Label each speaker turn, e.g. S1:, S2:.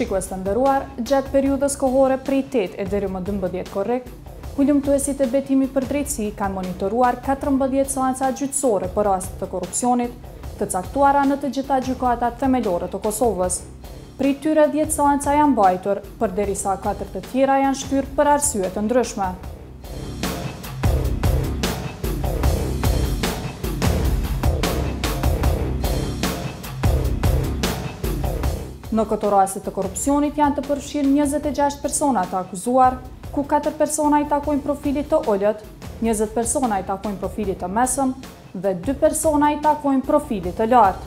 S1: Shikues të nderuar, gjatë periudhës kohore prej 8 e deri më 12 korrik, hulumtuesit e Betimit për drejtësi kanë monitoruar 14 seanca gjyqësore për raste të korrupsionit, të caktuara në të gjitha gjykatat themelore të Kosovës. Prej tyre 10 seanca janë mbajtur, përderisa 4 të tjera janë shtyrë për arsye të ndryshme. Në këto raste të korrupsionit janë të përfshirë 26 persona të akuzuar, ku 4 persona i takojnë profilit të ulët, 20 persona i takojnë profilit të mesëm dhe 2 persona i takojnë profilit të lartë.